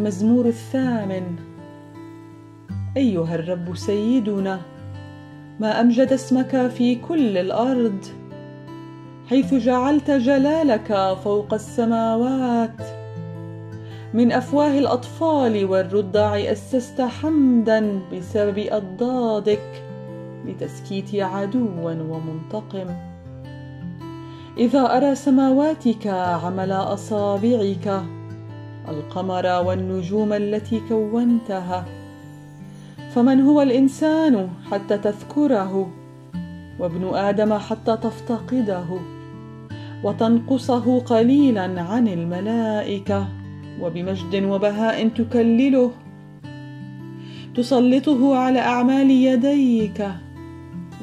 المزمور الثامن. أيها الرب سيدنا ما أمجد اسمك في كل الأرض حيث جعلت جلالك فوق السماوات. من أفواه الأطفال والرضع أسست حمدا بسبب أضدادك لتسكيت عدو ومنتقم. إذا أرى سماواتك عمل أصابعك القمر والنجوم التي كونتها. فمن هو الإنسان حتى تذكره؟ وابن آدم حتى تفتقده. وتنقصه قليلا عن الملائكة. وبمجد وبهاء تكلله. تسلطه على أعمال يديك.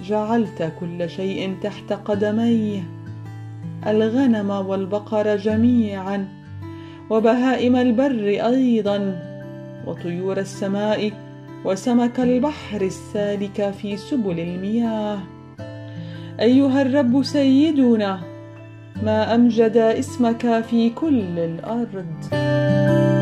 جعلت كل شيء تحت قدميه. الغنم والبقر جميعا. وبهائم البر أيضا وطيور السماء وسمك البحر السالك في سبل المياه. أيها الرب سيدنا ما أمجد اسمك في كل الأرض.